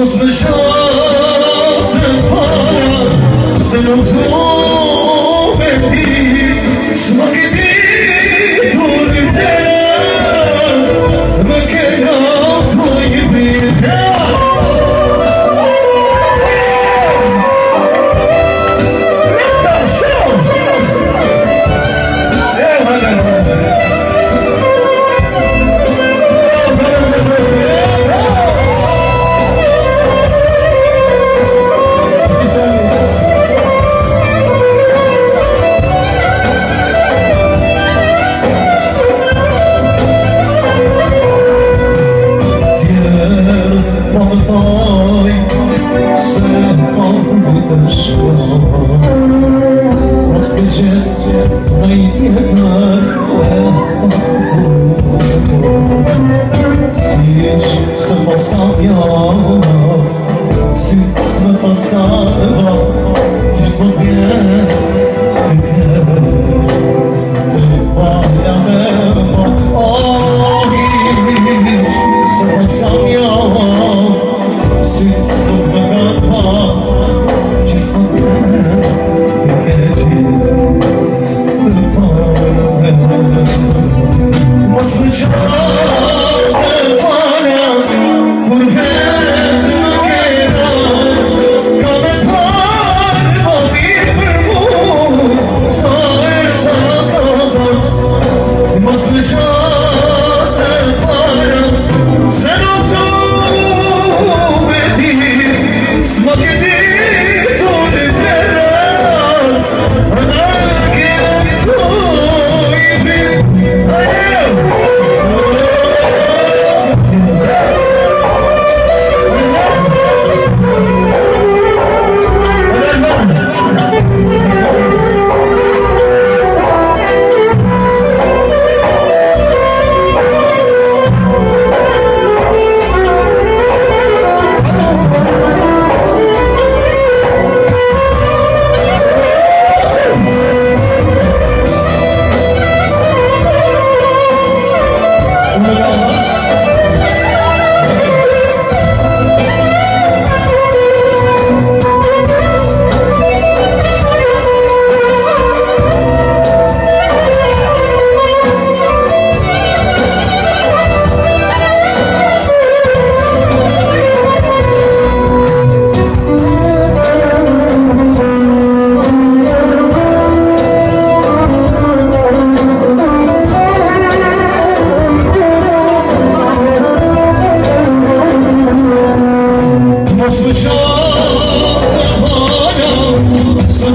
i'm so Most Sit, sit, sit, sit, sit, sit, sit, sit, sit, sit, sit, sit, sit, 我说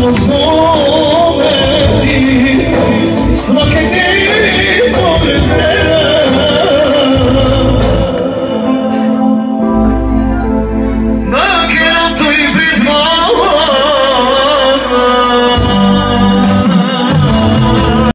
oh wall.